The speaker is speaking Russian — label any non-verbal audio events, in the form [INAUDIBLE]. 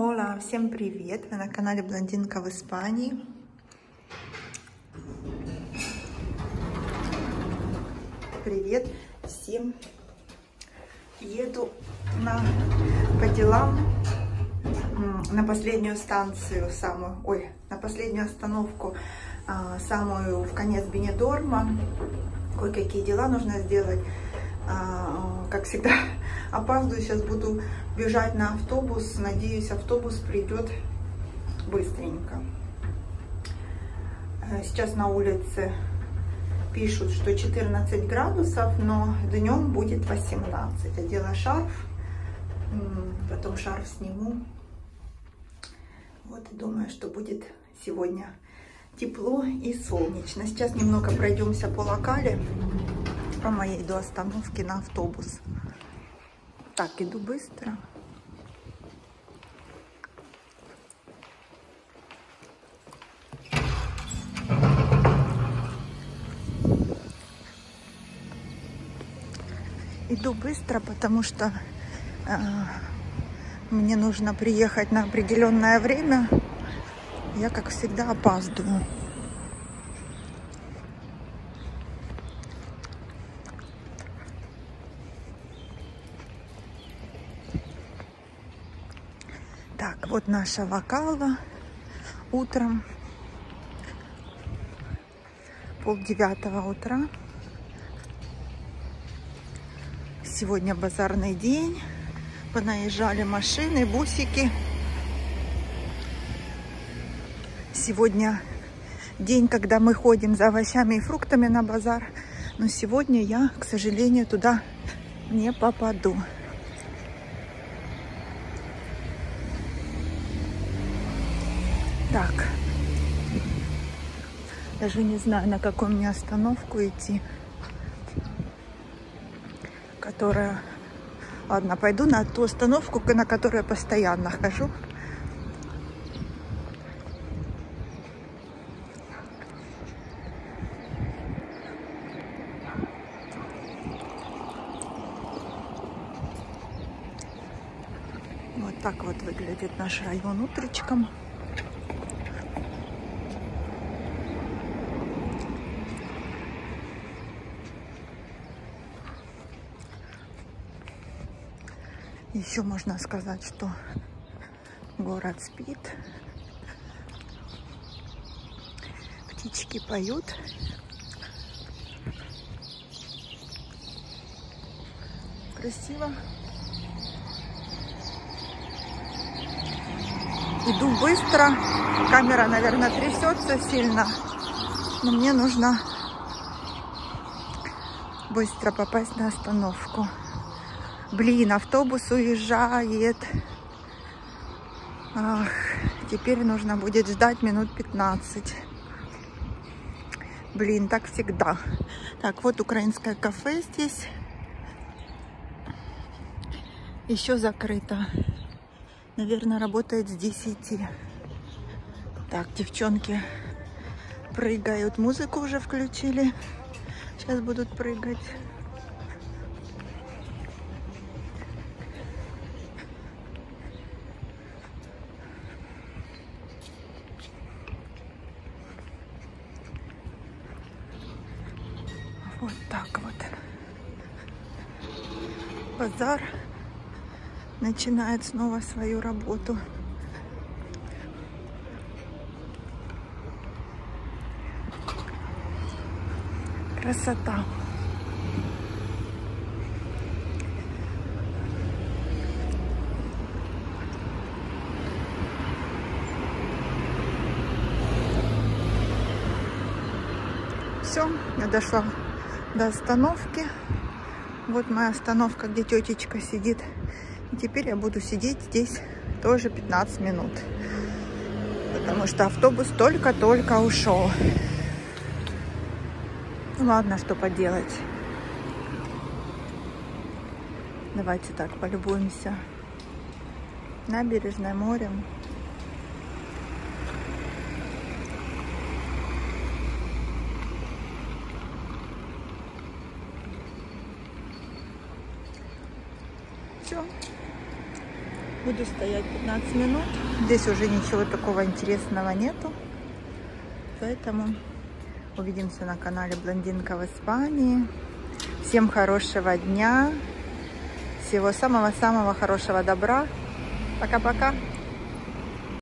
Ола, всем привет! Вы на канале Блондинка в Испании. Привет всем! Еду на, по делам на последнюю станцию, самую, ой, на последнюю остановку, а, самую в конец Бенедорма. Кое-какие дела нужно сделать. А, как всегда, [LAUGHS] опаздываю, сейчас буду бежать на автобус. Надеюсь, автобус придет быстренько. Э, сейчас на улице пишут, что 14 градусов, но днем будет 18. Одела шарф, потом шарф сниму. Вот и думаю, что будет сегодня тепло и солнечно. Сейчас немного пройдемся по локале по моей до остановки на автобус. Так, иду быстро. Иду быстро, потому что э, мне нужно приехать на определенное время. Я, как всегда, опаздываю. Так, вот наша вокала утром. Пол девятого утра. Сегодня базарный день. Понаезжали машины, бусики. Сегодня день, когда мы ходим за овощами и фруктами на базар. Но сегодня я, к сожалению, туда не попаду. Так. Даже не знаю, на какую мне остановку идти. Которая... Ладно, пойду на ту остановку, на которую я постоянно хожу. Вот так вот выглядит наш район утречком. Еще можно сказать, что город спит. Птички поют. Красиво. Иду быстро. Камера, наверное, трясется сильно. Но мне нужно быстро попасть на остановку. Блин, автобус уезжает. Ах, теперь нужно будет ждать минут 15. Блин, так всегда. Так, вот украинское кафе здесь. Еще закрыто. Наверное, работает с 10. Так, девчонки прыгают. Музыку уже включили. Сейчас будут прыгать. Вот так вот. Базар начинает снова свою работу. Красота. Все, я дошла до остановки. Вот моя остановка, где тетечка сидит. И теперь я буду сидеть здесь тоже 15 минут. Потому что автобус только-только ушел. Ну ладно, что поделать. Давайте так полюбуемся набережной морем. Все. Буду стоять 15 минут. Здесь уже ничего такого интересного нету. Поэтому увидимся на канале Блондинка в Испании. Всем хорошего дня. Всего самого-самого хорошего добра. Пока-пока.